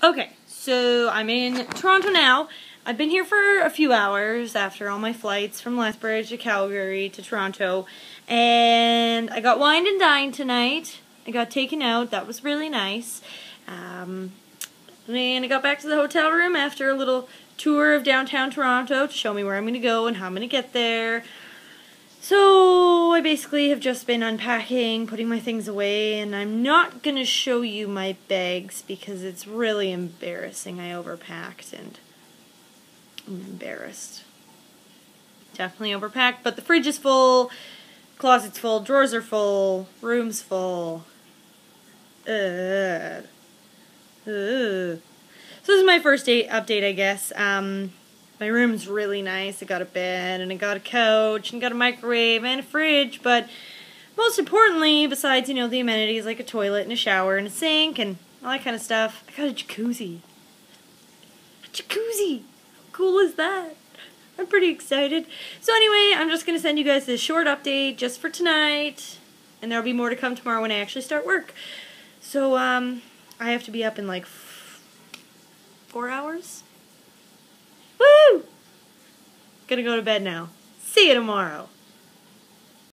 Okay, so I'm in Toronto now. I've been here for a few hours after all my flights from Lethbridge to Calgary to Toronto. And I got wined and dined tonight. I got taken out. That was really nice. Um, and I got back to the hotel room after a little tour of downtown Toronto to show me where I'm going to go and how I'm going to get there. So I basically have just been unpacking, putting my things away, and I'm not going to show you my bags because it's really embarrassing. I overpacked and I'm embarrassed. Definitely overpacked, but the fridge is full, closet's full, drawers are full, room's full. Ugh. Ugh. So this is my first date update, I guess. Um, my room's really nice. I got a bed and I got a couch and got a microwave and a fridge, but most importantly, besides, you know, the amenities like a toilet and a shower and a sink and all that kind of stuff, I got a jacuzzi. A jacuzzi! How cool is that? I'm pretty excited. So anyway, I'm just going to send you guys this short update just for tonight, and there'll be more to come tomorrow when I actually start work. So, um, I have to be up in like four hours? Gonna go to bed now. See you tomorrow.